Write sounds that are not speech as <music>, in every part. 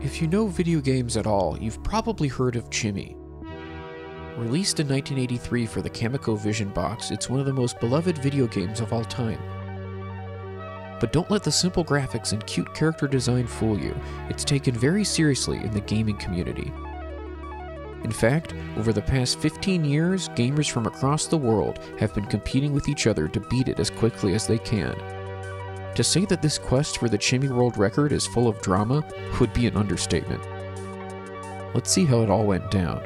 If you know video games at all, you've probably heard of Chimmy. Released in 1983 for the ColecoVision box, it's one of the most beloved video games of all time. But don't let the simple graphics and cute character design fool you, it's taken very seriously in the gaming community. In fact, over the past 15 years, gamers from across the world have been competing with each other to beat it as quickly as they can. To say that this quest for the Chimmy World record is full of drama would be an understatement. Let's see how it all went down.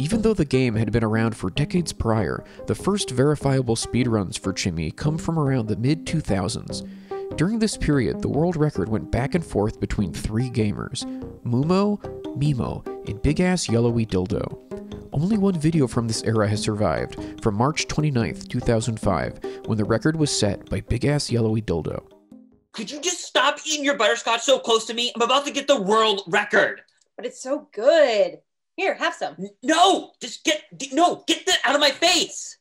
Even though the game had been around for decades prior, the first verifiable speedruns for Chimmy come from around the mid 2000s. During this period, the world record went back and forth between three gamers Mumo, Mimo, and Big Ass Yellowy Dildo. Only one video from this era has survived, from March 29, 2005, when the record was set by Big Ass Yellowy Dildo. Could you just stop eating your butterscotch so close to me? I'm about to get the world record. But it's so good. Here, have some. No, just get no, get that out of my face.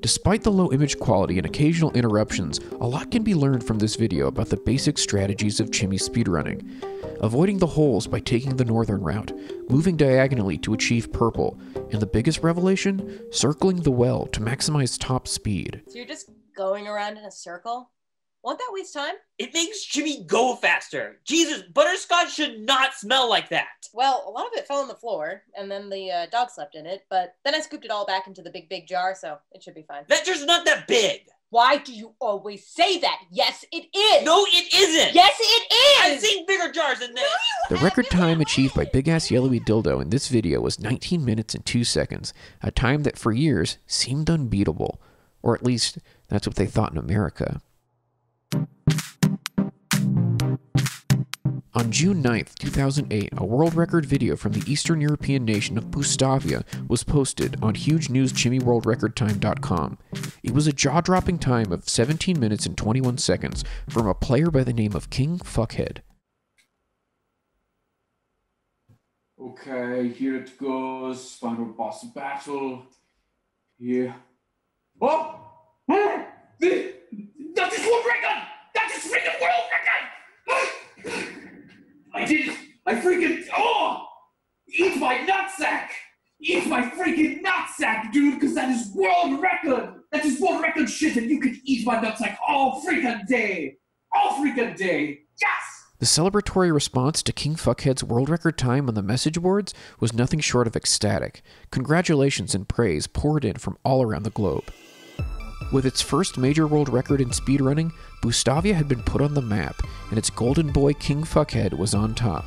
Despite the low image quality and occasional interruptions, a lot can be learned from this video about the basic strategies of Chimmy speedrunning. Avoiding the holes by taking the northern route, moving diagonally to achieve purple, and the biggest revelation, circling the well to maximize top speed. So you're just going around in a circle? Won't that waste time? It makes Jimmy go faster. Jesus, butterscotch should not smell like that. Well, a lot of it fell on the floor, and then the uh, dog slept in it, but then I scooped it all back into the big, big jar, so it should be fine. That jar's not that big. Why do you always say that? Yes, it is. No, it isn't. Yes, it I've seen bigger jars than this. The record time achieved by Big Ass Yellowy Dildo in this video was 19 minutes and 2 seconds, a time that for years seemed unbeatable. Or at least, that's what they thought in America. On June 9, 2008, a world record video from the Eastern European nation of Bustavia was posted on hugenewschimmyworldrecordtime.com. It was a jaw dropping time of 17 minutes and 21 seconds from a player by the name of King Fuckhead. Okay, here it goes. Final boss battle. Here. Oh! Hmm! That is world record! That is freaking world record! I did it! I freaking oh! Eat my nutsack! Eat my freaking nutsack, dude, because that is world record! That is world record shit, and you can eat my nutsack all freaking day! All freaking day! Yes! The celebratory response to King Fuckhead's world record time on the message boards was nothing short of ecstatic. Congratulations and praise poured in from all around the globe. With its first major world record in speedrunning, Bustavia had been put on the map, and its golden boy King Fuckhead was on top.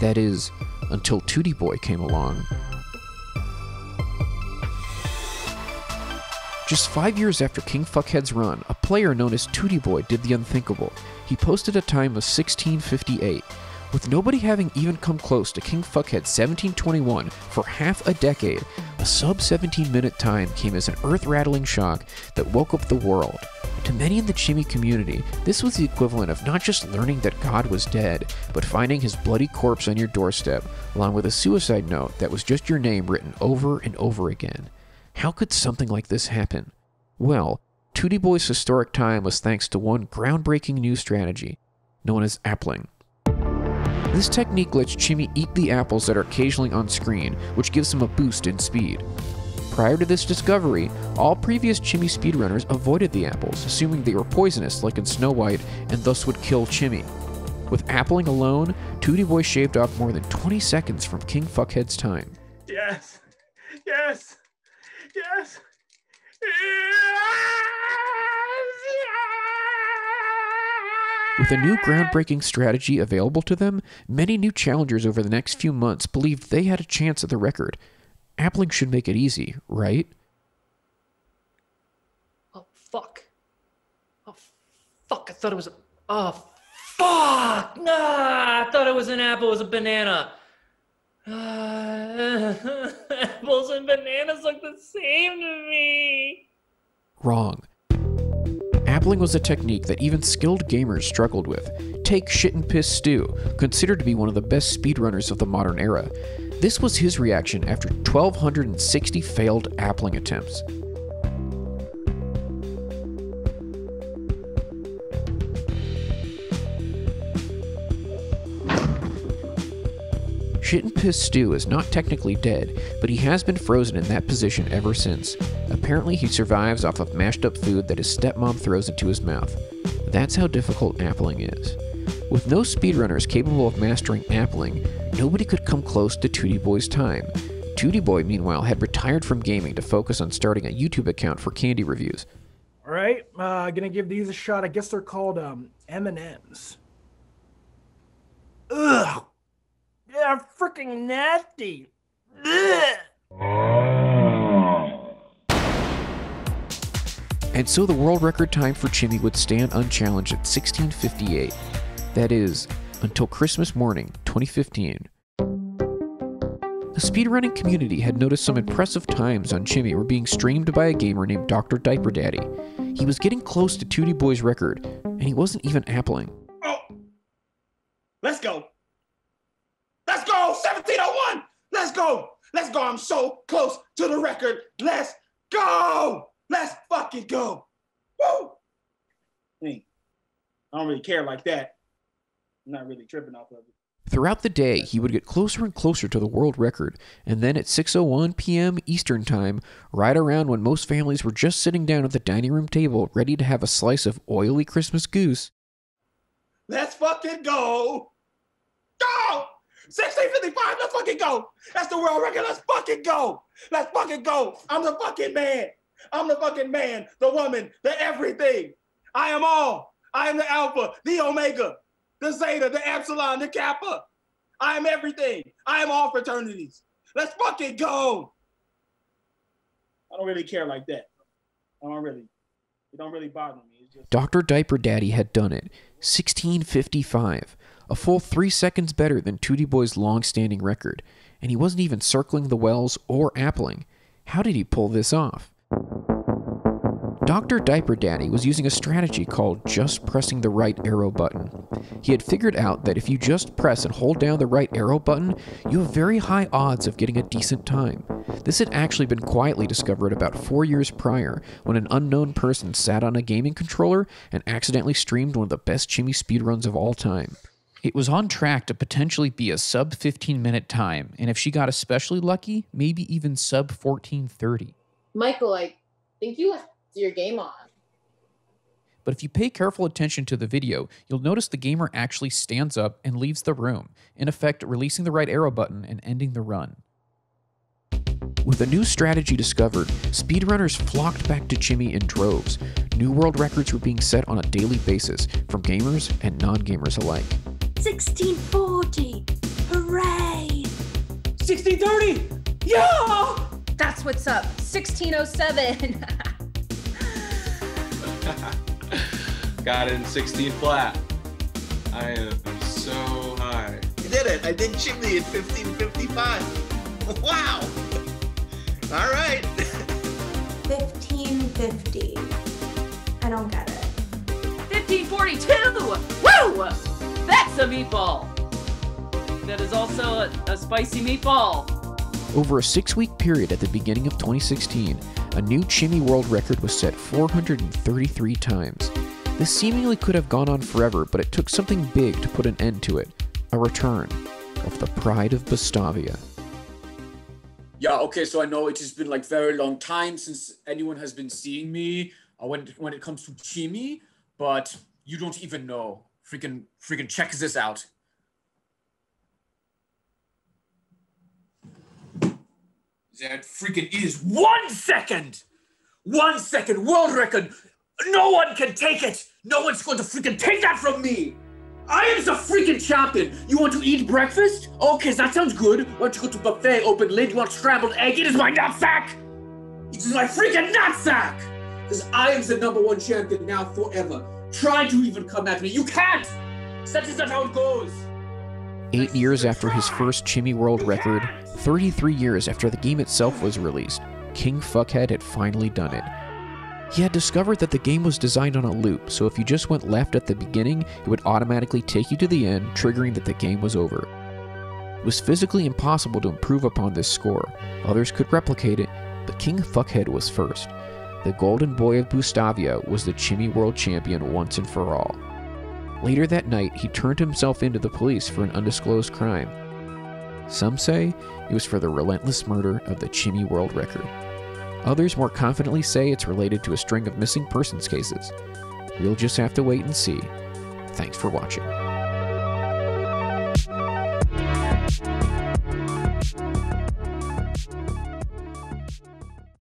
That is, until Tootie Boy came along. Just five years after King Fuckhead's run, a player known as Tootie Boy did the unthinkable. He posted a time of 1658. With nobody having even come close to King Fuckhead's 1721 for half a decade, a sub 17 minute time came as an earth rattling shock that woke up the world. To many in the Chimmy community, this was the equivalent of not just learning that God was dead, but finding his bloody corpse on your doorstep, along with a suicide note that was just your name written over and over again. How could something like this happen? Well, Tootie Boy's historic time was thanks to one groundbreaking new strategy, known as appling. This technique lets Chimmy eat the apples that are occasionally on screen, which gives him a boost in speed. Prior to this discovery, all previous Chimmy speedrunners avoided the apples, assuming they were poisonous like in Snow White and thus would kill Chimmy. With appling alone, Tootie Boy shaved off more than 20 seconds from King Fuckhead's time. Yes. Yes. Yes. With a new groundbreaking strategy available to them, many new challengers over the next few months believed they had a chance at the record. Appling should make it easy, right? Oh fuck. Oh fuck, I thought it was a Oh fuck! Nah, I thought it was an apple, it was a banana. Uh, <laughs> apples and bananas look the same to me. Wrong. Appling was a technique that even skilled gamers struggled with. Take Shit and Piss Stew, considered to be one of the best speedrunners of the modern era. This was his reaction after 1,260 failed appling attempts. And Piss Stew is not technically dead, but he has been frozen in that position ever since. Apparently, he survives off of mashed up food that his stepmom throws into his mouth. That's how difficult appling is. With no speedrunners capable of mastering appling, nobody could come close to Tootie Boy's time. Tootie Boy, meanwhile, had retired from gaming to focus on starting a YouTube account for candy reviews. All right, uh, gonna give these a shot. I guess they're called um, M&Ms. Ugh. Yeah, freaking nasty. And so the world record time for Chimmy would stand unchallenged at 1658. That is, until Christmas morning, 2015. The speedrunning community had noticed some impressive times on Chimmy were being streamed by a gamer named Dr. Diaper Daddy. He was getting close to Tootie Boy's record, and he wasn't even appling. Oh, let's go. Let's go. 1701. Let's go. Let's go. I'm so close to the record. Let's go. Let's fucking go. Woo. Hey, I don't really care like that. I'm not really tripping off of it. Throughout the day, he would get closer and closer to the world record, and then at 6:01 p.m. Eastern Time, right around when most families were just sitting down at the dining room table ready to have a slice of oily Christmas goose, Let's fucking go. Go. 1655. Let's fucking go. That's the world record. Let's fucking go. Let's fucking go. I'm the fucking man. I'm the fucking man, the woman, the everything. I am all. I am the alpha, the omega, the zeta, the epsilon, the kappa. I am everything. I am all fraternities. Let's fucking go. I don't really care like that. I don't really. It don't really bother me. Just Dr. Diaper Daddy had done it. 1655, a full three seconds better than Tootie Boy's long standing record, and he wasn't even circling the wells or appling. How did he pull this off? Dr. Diaper Daddy was using a strategy called just pressing the right arrow button. He had figured out that if you just press and hold down the right arrow button, you have very high odds of getting a decent time. This had actually been quietly discovered about four years prior when an unknown person sat on a gaming controller and accidentally streamed one of the best Chimmy speedruns of all time. It was on track to potentially be a sub 15 minute time, and if she got especially lucky, maybe even sub 1430. Michael, I think you left your game on. But if you pay careful attention to the video, you'll notice the gamer actually stands up and leaves the room, in effect, releasing the right arrow button and ending the run. With a new strategy discovered, speedrunners flocked back to Chimmy in droves. New world records were being set on a daily basis from gamers and non gamers alike. 1640! Hooray! 1630! Yeah! That's what's up. 1607. <laughs> Got it in 16 flat. I am so high. You did it. I did chimney in 1555. <laughs> Wow. All right. 1550. I don't get it. 1542! Woo! That's a meatball! That is also a, a spicy meatball. Over a six week period at the beginning of 2016, a new Chimmy world record was set 433 times. This seemingly could have gone on forever, but it took something big to put an end to it a return of the pride of Bustavia. Yeah, okay, so I know it has been like very long time since anyone has been seeing me uh, when when it comes to Chimmy, but you don't even know. Freaking freaking check this out. That freaking is one second! One second world record! No one can take it! No one's going to freaking take that from me! I am the freaking champion! You want to eat breakfast? Okay, that sounds good. Why don't you go to buffet, open lid, you want scrambled egg? It is my knapsack! It is my freaking knapsack! Because I am the number one champion now forever. Try to even come at me. You can't! That is not how it goes! Eight years after his first Chimmy world record, 33 years after the game itself was released, King Fuckhead had finally done it. He had discovered that the game was designed on a loop, so if you just went left at the beginning, it would automatically take you to the end, triggering that the game was over. It was physically impossible to improve upon this score. Others could replicate it, but King Fuckhead was first. The Golden Boy of Bustavia was the Chimmy World Champion once and for all. Later that night, he turned himself into the police for an undisclosed crime. Some say it was for the relentless murder of the Chimmy World Record. Others more confidently say it's related to a string of missing persons cases. We'll just have to wait and see. Thanks for watching.